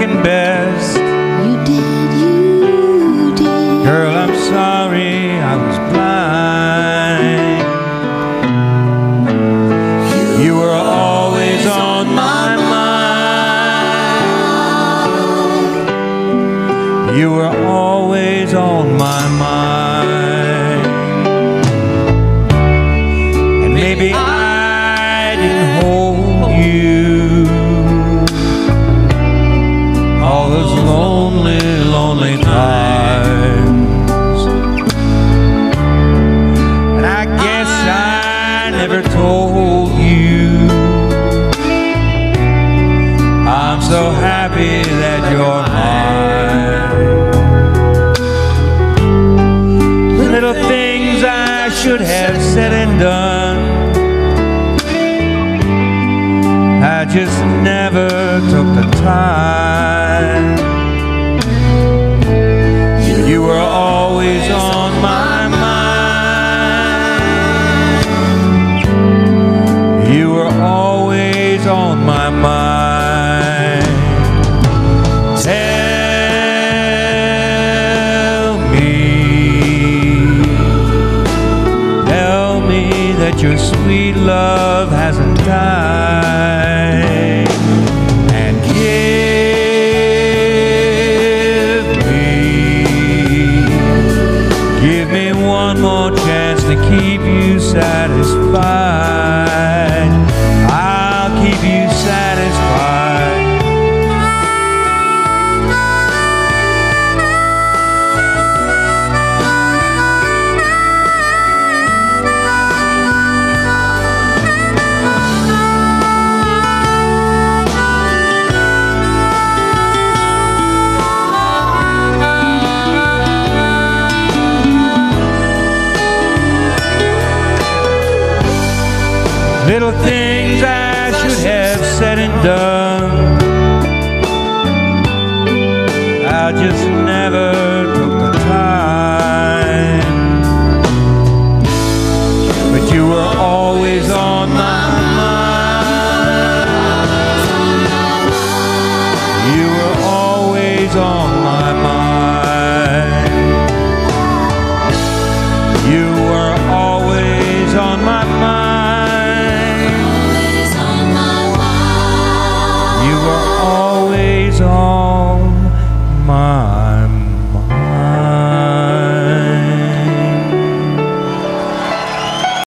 second best, You did, you did. girl, I'm sorry I was blind. You were always on my mind. You were always on my mind. So happy that you're mine. Little things I should have said and done. I just never took the time. That your sweet love hasn't died. And give me, give me one more chance to keep you satisfied. Little things I should have said and done. I just